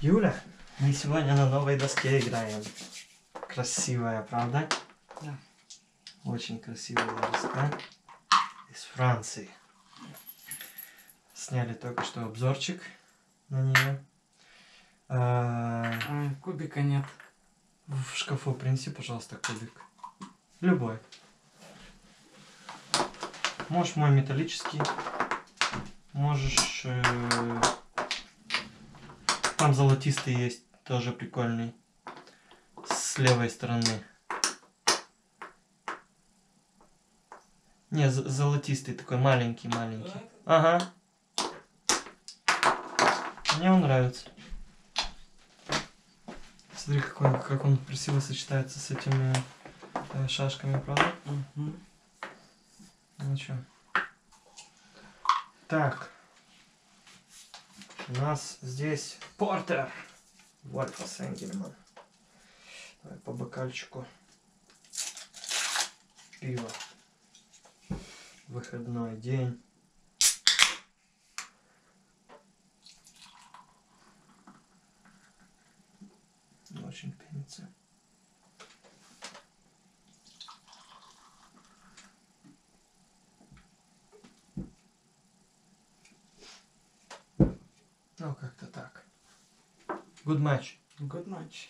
Юля, мы сегодня на новой доске играем. Красивая, правда? Да. Очень красивая доска. Из Франции. Сняли только что обзорчик на нее. А, А, кубика нет. в шкафу принеси, пожалуйста, кубик. Любой. Можешь мой металлический. Можешь... э, Там золотистый есть, тоже прикольный. С левой стороны. Не, золотистый такой, маленький-маленький. Ага. Мне он нравится. Смотри, какой, он- как он красиво сочетается с этими э, шашками, правда? Мгм. Ну чё. Так. У нас здесь портер. Вольфа Сенгельман. Давай по бокальчику. Пиво. Выходной день. Good match. Good match.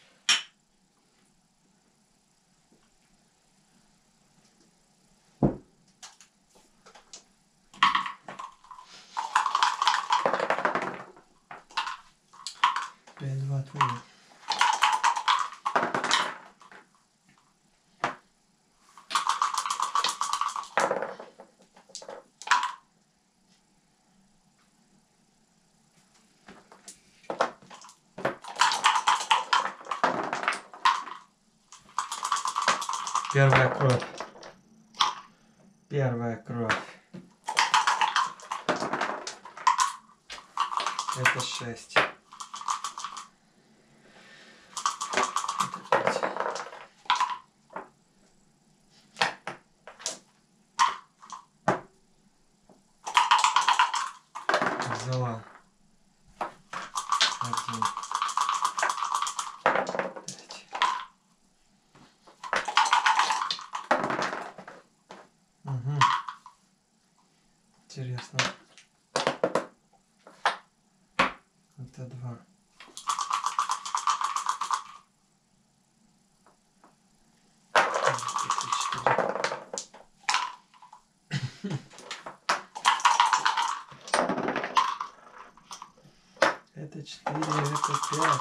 4 это 5.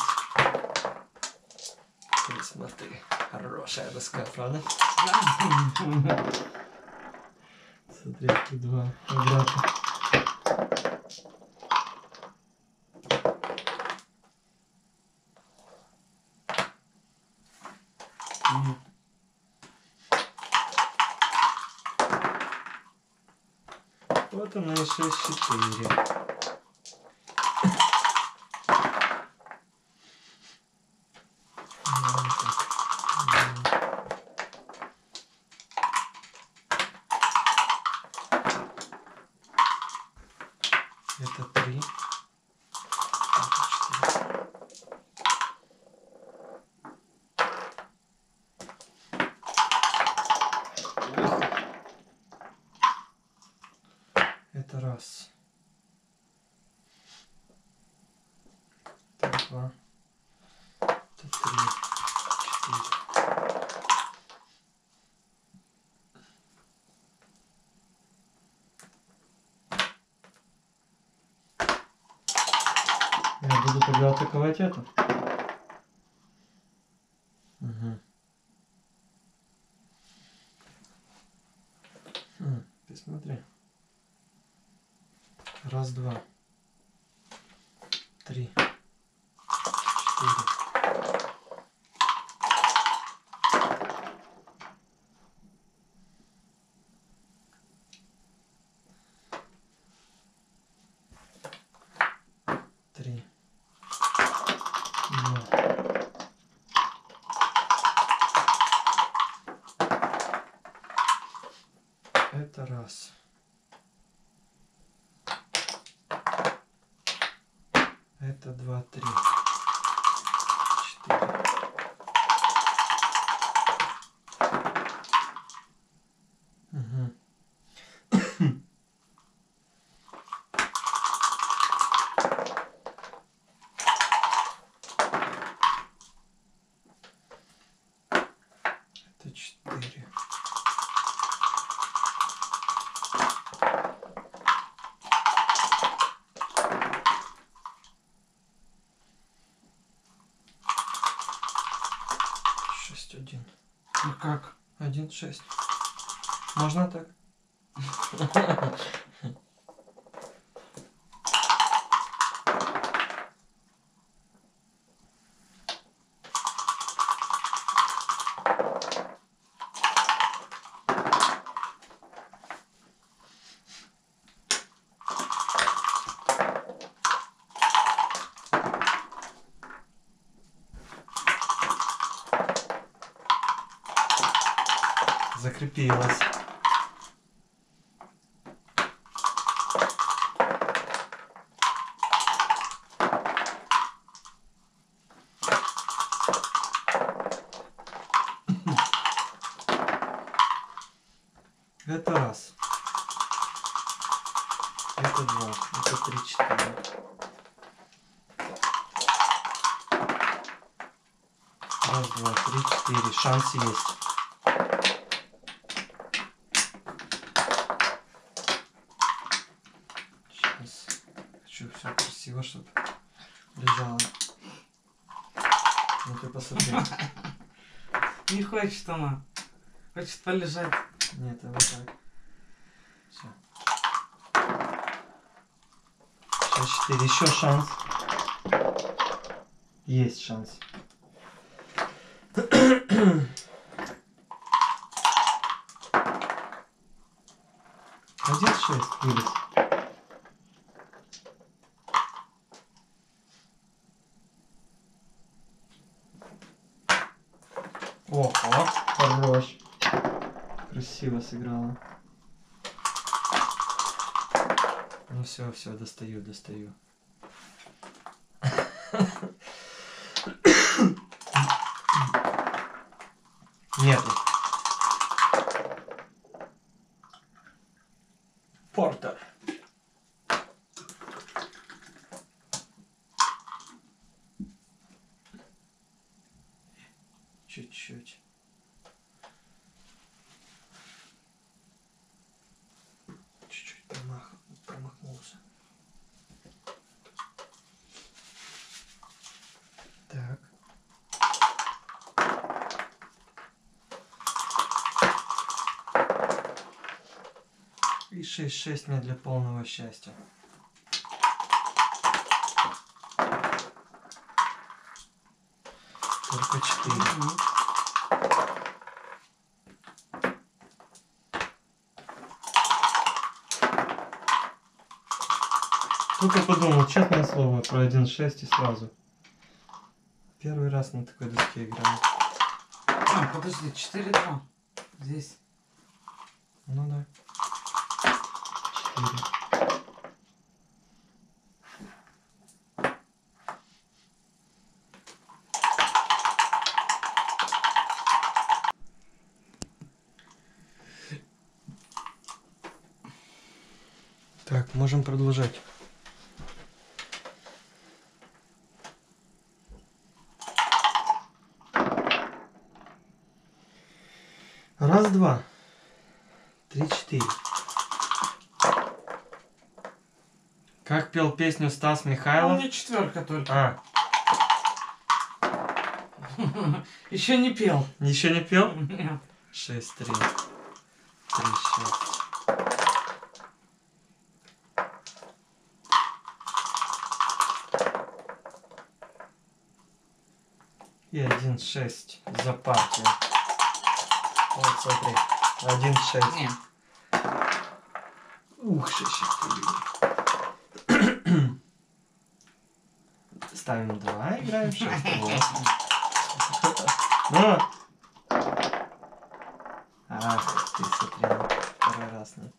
Ты смотри, хорошая доска, правда? Да. Смотри, тут два квадрата. Вот она и 6-4. Тогда атаковать это. Угу. М, Ты смотри. Раз, два. Три. Четыре. Три. Два. Это раз. Это два, три. 1,6. Можно так? Закрепилась. Это раз. Это два. Это три, четыре. Раз, два, три, четыре. Шанс есть. Сейчас хочу все красиво, чтобы лежало. Ну ты посмотри. Не хочет она. Хочет полежать. Нет, это вот так. Все. Сейчас четыре. Еще шанс. Есть шанс. Один шесть вылез. Ого, хорош. Красиво сыграла. Ну все, все, достаю, достаю. Нету. Портер. Чуть-чуть. Чуть-чуть промах... промахнулся. Так. И 6-6 мне для полного счастья. Только 4. Мгм. Только подумал, честное слово, про 1.6 и сразу. Первый раз на такой доске играю. А, подожди, 4-2. Здесь. Ну да. Четыре. Так, можем продолжать. Раз, два. Три, четыре. Как пел песню Стас А у Михайлов? меня четверка только. А, Еще не пел. еще не пел? Нет. Шесть, три. Три, шесть. И один шесть за партию. Вот смотри. Один шесть. Нет. Ух, шесть, четыре. Ставим два, играем в шесть. Вот. Ну. Ах, ты смотри, второй раз не.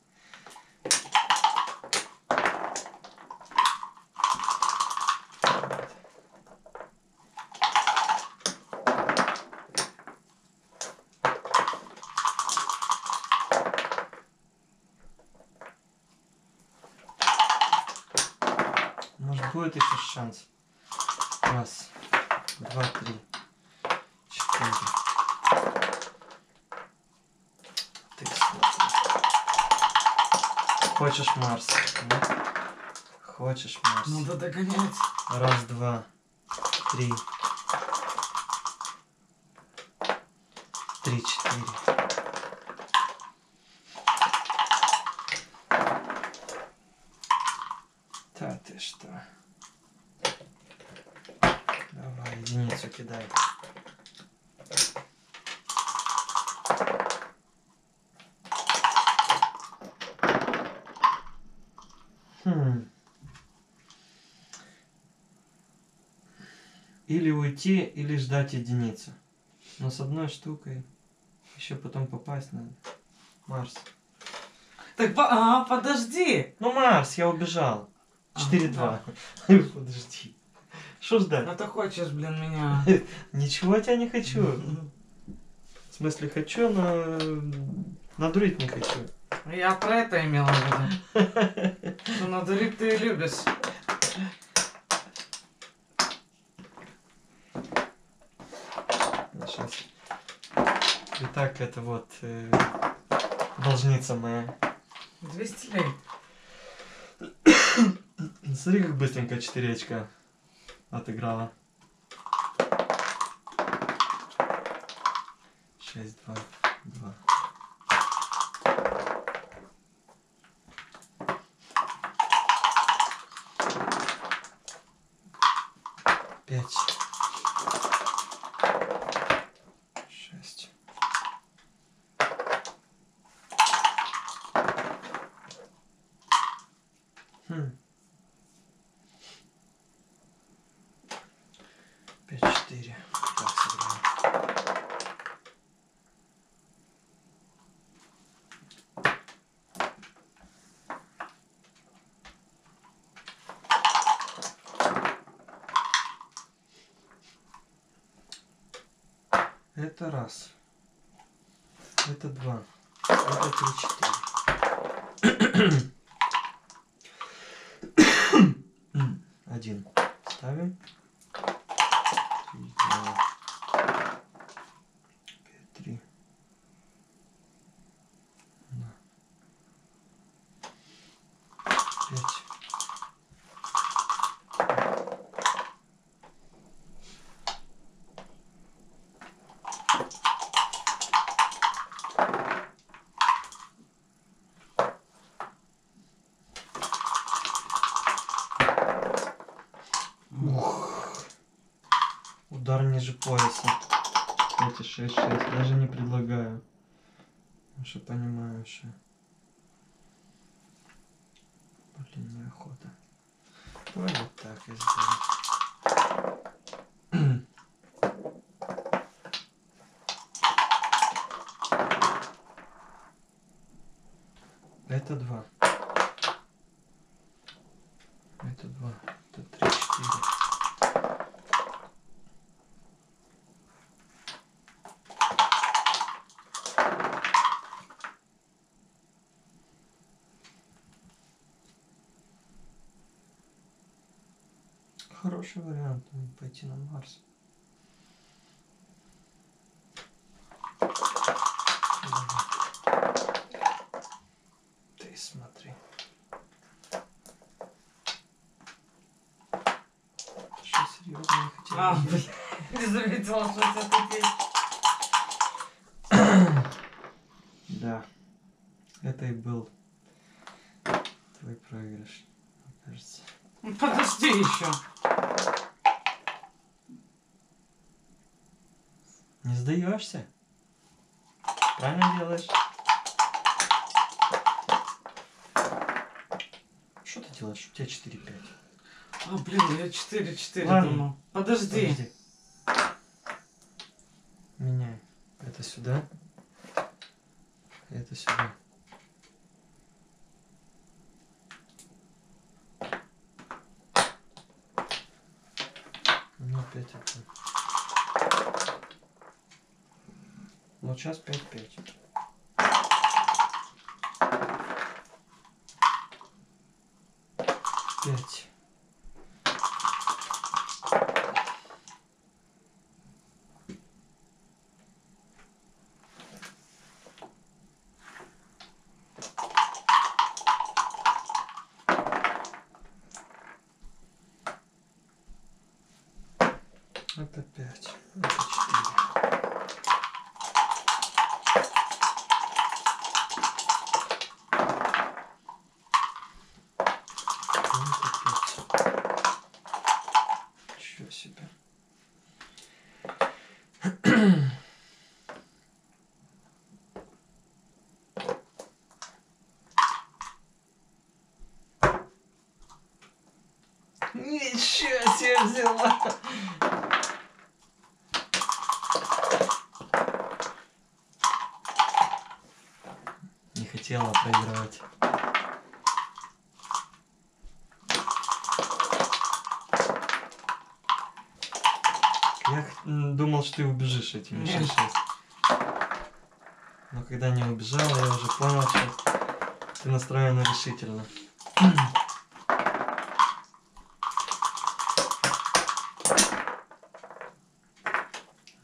Может будет еще шанс. Раз, два, три, четыре. Ты смотри. Хочешь Марс? ну? Хочешь Марс? Надо догонять. Раз, два, три. Три, четыре. Да ты что? Давай, единицу кидай. Или уйти, или ждать единицу. Но с одной штукой еще потом попасть надо. Марс. Так, а, подожди. Ну, Марс, я убежал. А, 4-2. Подожди. Что ждать? Ну ты хочешь, блин, меня. Ничего я тебя не хочу. В смысле, хочу, но надурить не хочу. Я про это имела в виду. Что надурить ты любишь. Сейчас. Итак, это вот э, должница моя. 200 лей. Смотри, как быстренько 4 очка отыграла. 6, 2, 2. Пять. Шесть. Хм. Пять, четыре. Так, сыграем. Это раз. Это два. Это три, четыре. Один. Ставим. Три, два. Пять, три. Да. Пять. Ух. Удар ниже пояса. Эти 6-6. Даже не предлагаю. Потому что что... Блин, неохота. Давай вот так я сделаю. Это два. Это два. Это три, четыре. Хороший вариант м, пойти на Марс. Ты смотри. Что, серьезно не хотел? А, заметила, что тебя тут есть. Да. Это и был твой проигрыш, кажется. Ну, Подожди еще. Не сдаешься? Правильно делаешь? Что ты делаешь? У тебя 4-5. А, блин, я 4-4 Ладно. думал. Подожди. Подожди. Меняй. Это сюда. Это сюда. Ну, опять это. Вот сейчас 5-5. Пять. Это пять. Это четыре. Взяла! Не хотела проигрывать. Я думал, что ты убежишь этими Нет. 6-6. Но когда не убежала, я уже понял, что ты настроена решительно.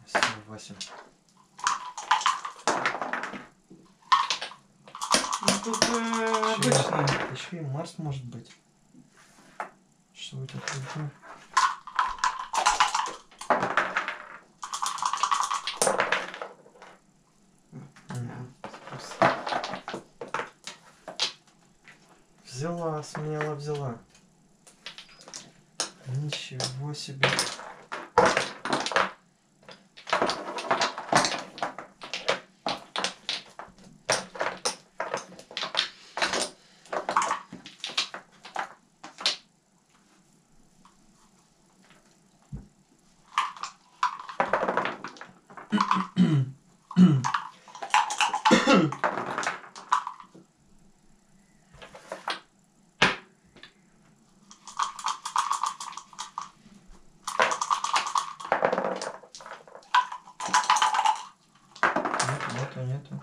Всё, восемь. Ну тут э, обычно. Еще и Марс может быть. Что у тебя такое? Мгм. Взяла, смело взяла. Ничего себе. Нет, нету, нету.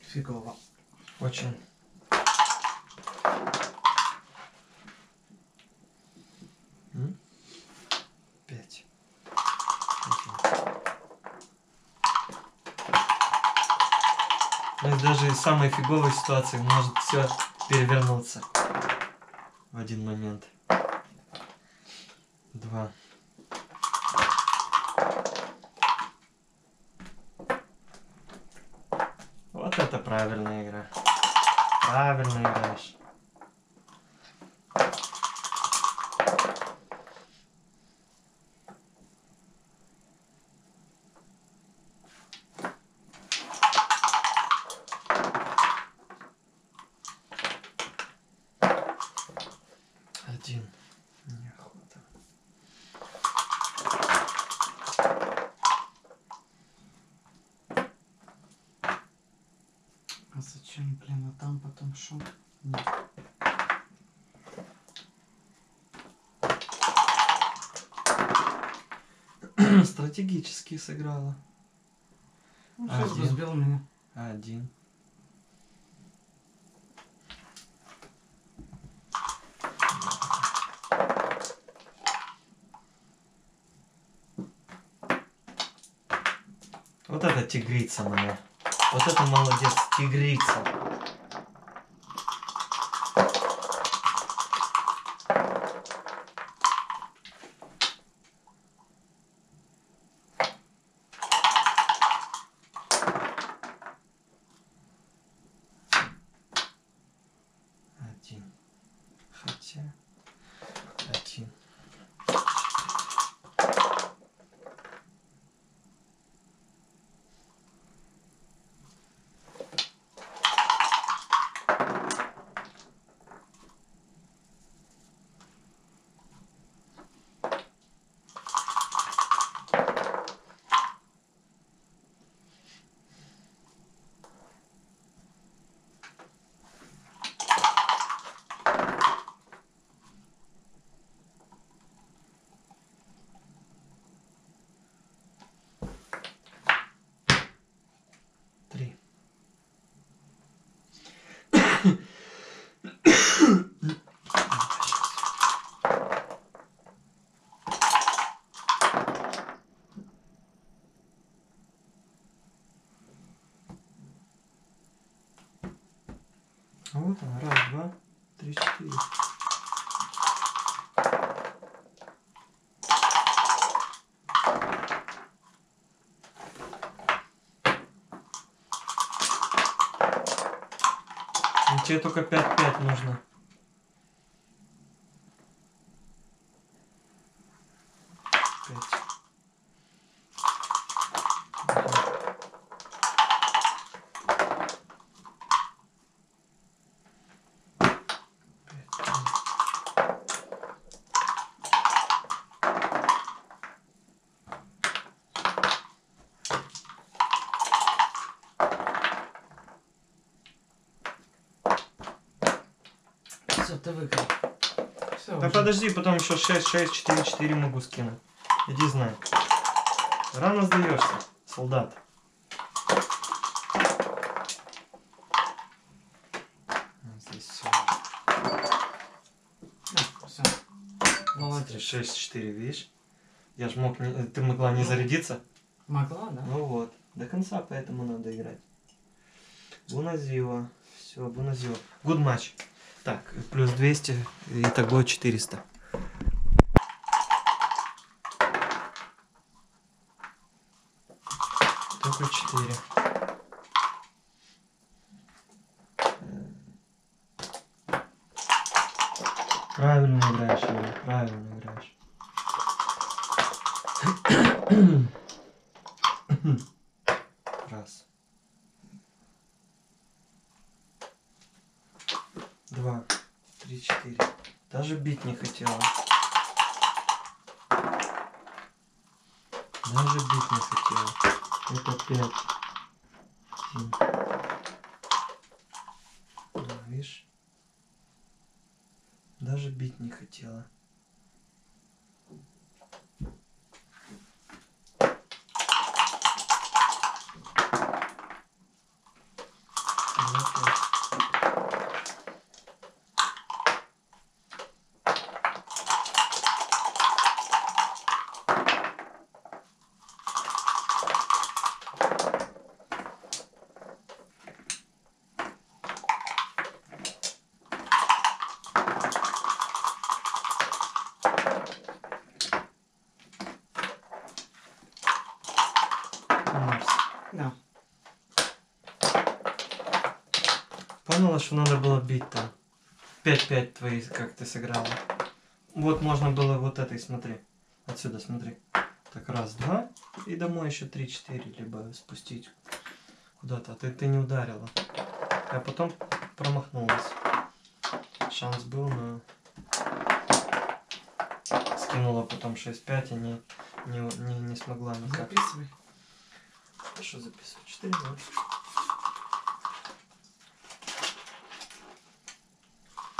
Фигово. Очень. М? Пять. Один. Ну и даже из самой фиговой ситуации может все перевернуться в один момент. Два. Вот это правильная игра. Правильно играешь. Один. Неохота. А зачем, блин, а там потом шум? Нет. Стратегически сыграла. Ну, Один. сбил меня. Один. Вот это тигрица моя. Вот это молодец, тигрица. Один. Хотя... Один. Три. А Вот она, раз, два, три, четыре. Ну, тебе только 5-5 нужно. Пять. Пять, три. Все, ты выиграл. Все, Да подожди, потом еще 6, 6, 4, 4 могу скинуть. Иди знай. Рано сдаешься, солдат. Вот Здесь все. все. Смотри, Молодец. 6, 4, видишь? Я ж мог не... Ты могла не зарядиться? Могла, да? Ну вот. До конца поэтому надо играть. Буназива. Все, Буназива. Good матч. Так, плюс 200, итого 400. Только 4. Правильно играешь, Юля, правильно играешь. Раз. Два. Три, четыре. Даже бить не хотела. Даже бить не хотела. Это пять. Семь. Да, видишь? Даже бить не хотела. Два, пять. Марс. Да. Поняла, что надо было бить там. 5-5 твои, как ты сыграла. Вот можно было вот этой, смотри. Отсюда смотри. Так, раз, два. И домой еще 3-4, либо спустить куда-то. А ты, ты не ударила. А потом промахнулась. Шанс был, но... Скинула потом 6-5 и не, не, не, не смогла никак. Записывай. Что записывать? 4 0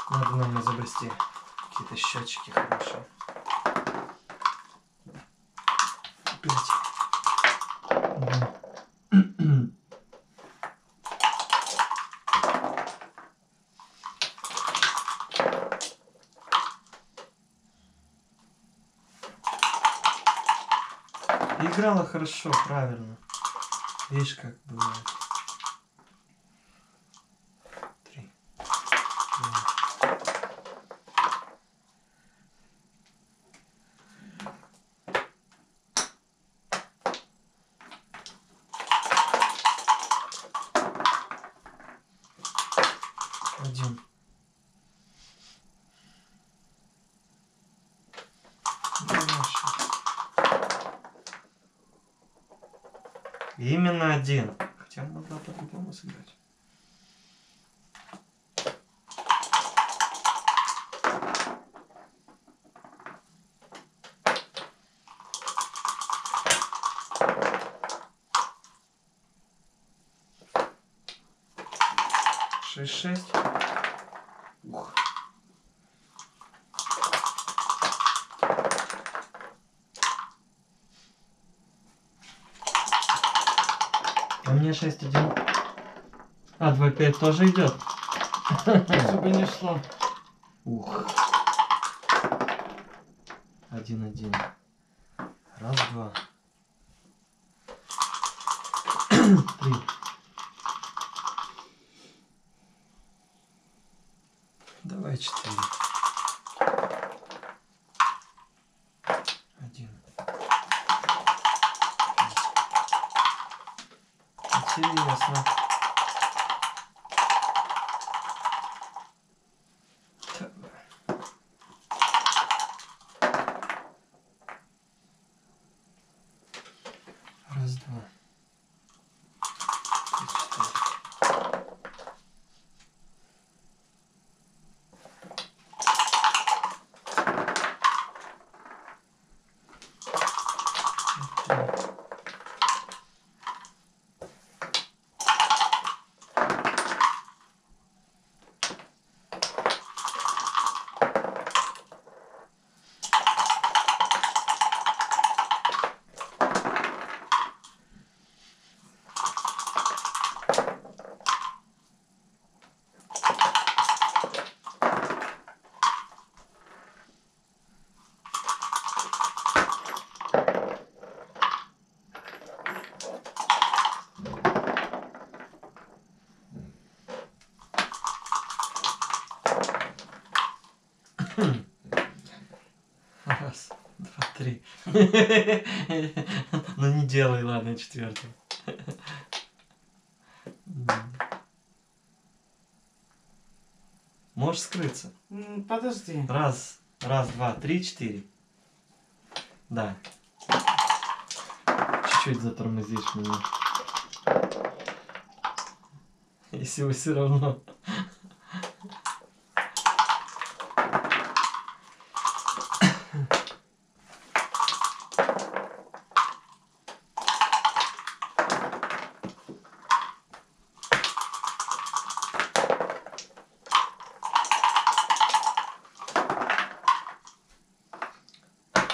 Надо нам изобрести какие-то счетчики хорошие. Пять. Мгм. Играла хорошо, правильно. Видишь, как бывает. 6. Ух. У меня 6, 1. А, 2, 5 а, тоже идет. Чтобы не шло. Ух. 1, 1. Раз, два. Три. Давай четыре. Один. Интересно. Так. Два. Три, четыре. Три. Раз, два, три. Ну не делай, ладно, четвертый. Можешь скрыться. Подожди. Раз, раз, два, три, четыре. Да. Чуть-чуть затормозишь меня. Если вы все равно.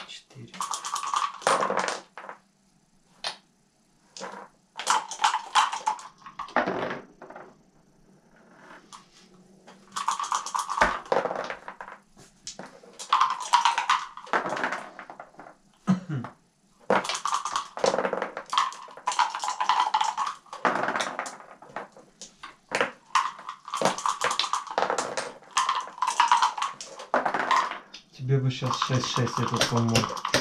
Четыре. Тебе бы сейчас 6-6 этот помог.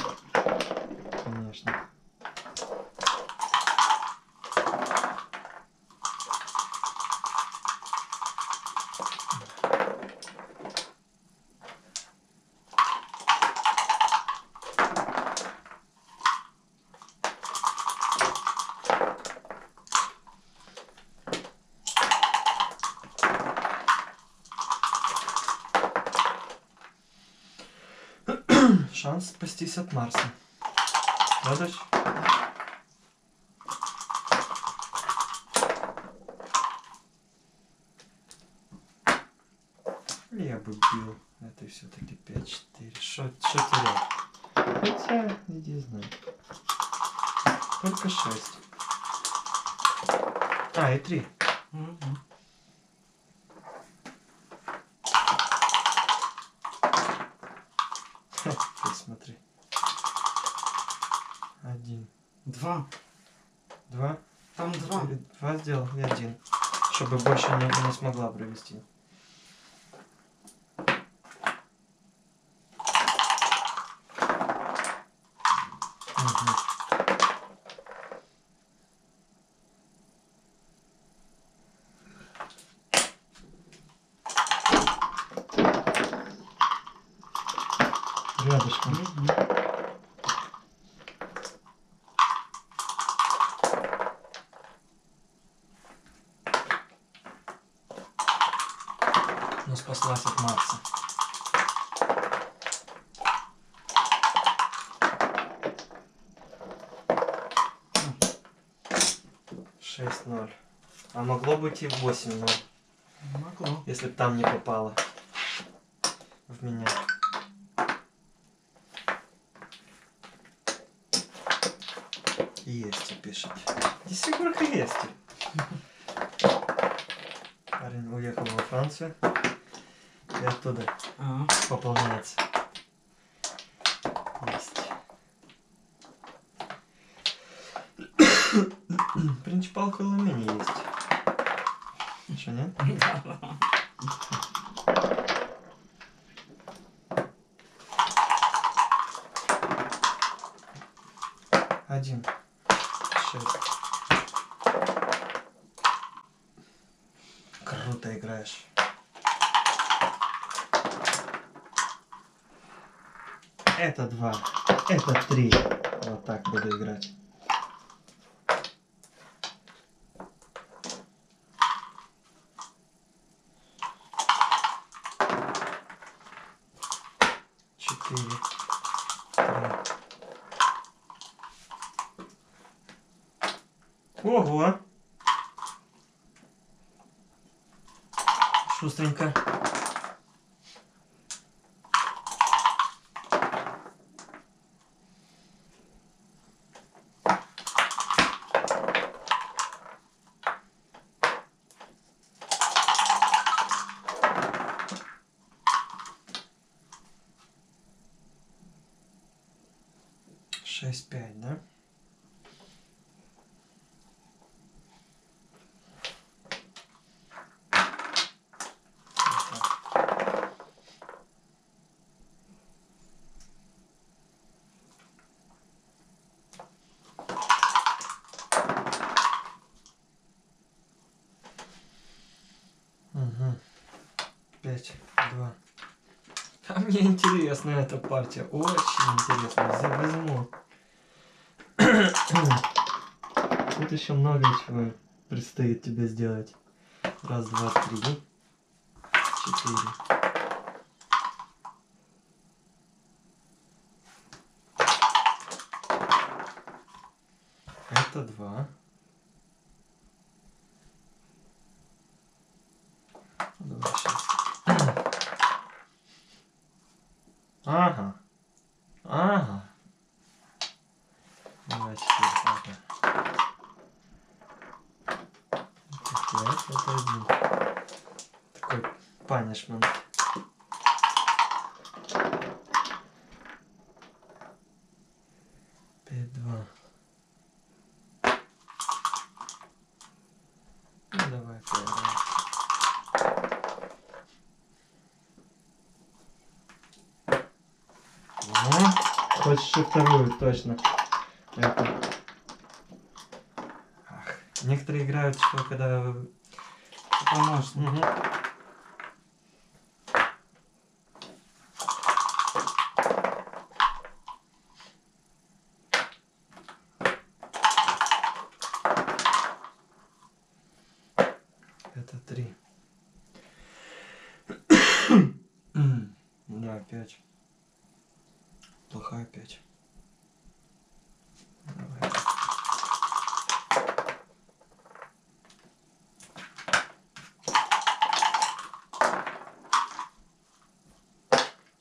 Шанс спастись от Марса. Да, дочь? Я бы бил. Это все-таки 5-4. Что терять? Хотя, иди знай. Только 6. А, и 3. Мгм. Ты смотри. Один. Два. Два. Там два. Или Два сделал и один. Чтобы больше не, не смогла провести. Мгм. Рядышком. Мгм. Но спаслась от Марса. Шесть ноль. А могло быть и восемь ноль, Могло. если бы там не попало в меня. Есть, пишет. Здесь фигурка есть. Парень уехал во Францию и оттуда А, пополняется. Есть. Принципалка алюминия есть. Что, нет? Один. Шесть. Круто играешь. Это два. Это три. Вот так буду играть. четыре, три. Ого! Шустренько. Шесть пять, да? Вот так. Пять, два. А мне интересна эта партия. Очень интересно. За- Возьму. Тут еще много чего предстоит тебе сделать. Раз, два, три. Четыре. Это два. Ну, Давай сейчас. Ага. Ага. Давай четыре. Ага. Это пять, это один. Такой панишмент. Пять, два. Ну, давай пять, два. О, хочешь и вторую, точно. Это. Некоторые играют, что когда... вы- Помощник. Мгм. Это три. М, Да, пять. Плохая пять. Давай.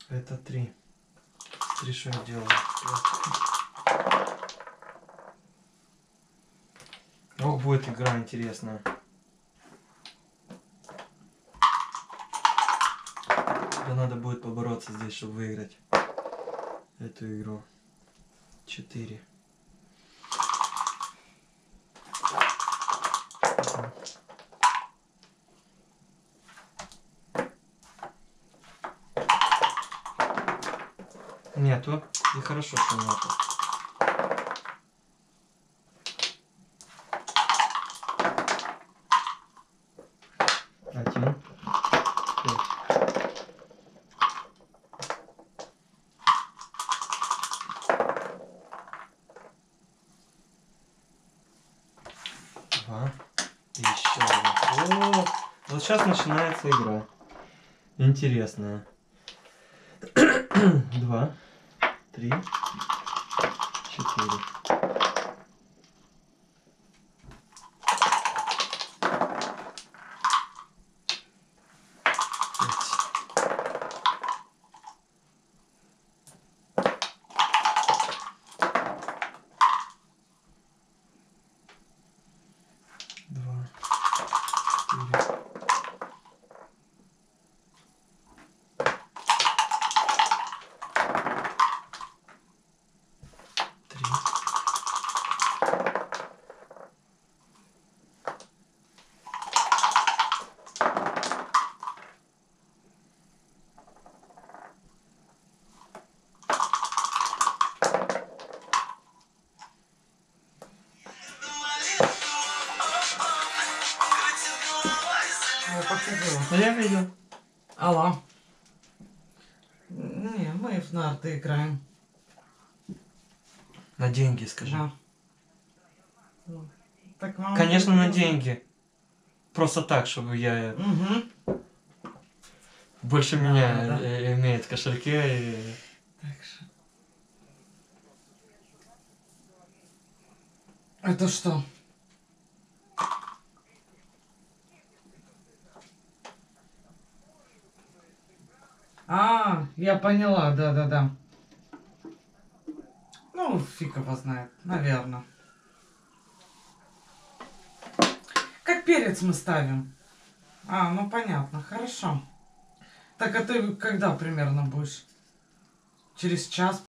Это три. Три что я делаю? Пять. Ох, будет интересная. Тебе надо будет побороться здесь, чтобы выиграть эту игру. Четыре. Нету. И хорошо, что нету. Один. Пять. Два. И еще один. О, сейчас начинается игра. Интересная. Два. Три. Четыре. Видел. Алло. Не, мы в нарты играем. На деньги, скажи. Да. Ну, Так вам Конечно, на деньги. Просто так, чтобы я Мгм. больше Да, меня да. э, имеет в кошельке и Так что... Это что? А, я поняла, да-да-да. Ну, фиг его знает, наверное. Как перец мы ставим. А, ну понятно, хорошо. Так, а ты когда примерно будешь? Через час?